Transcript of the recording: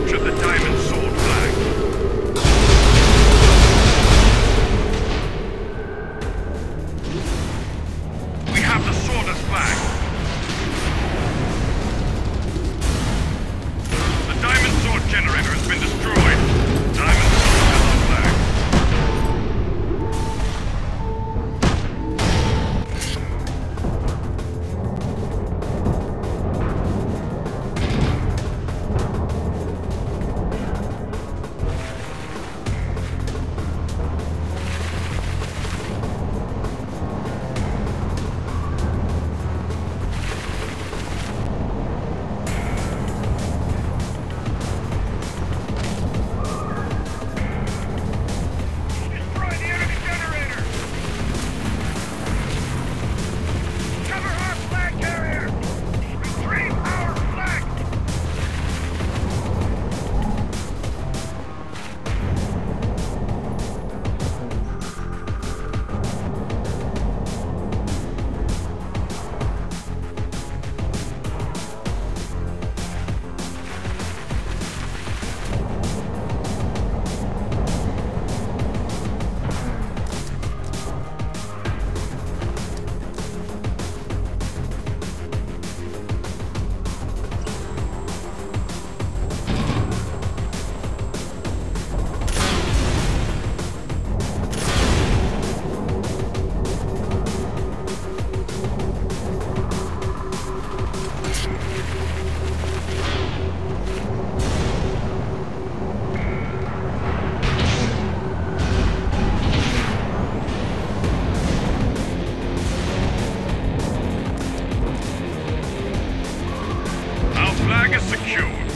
captured the diamond Flag is secured.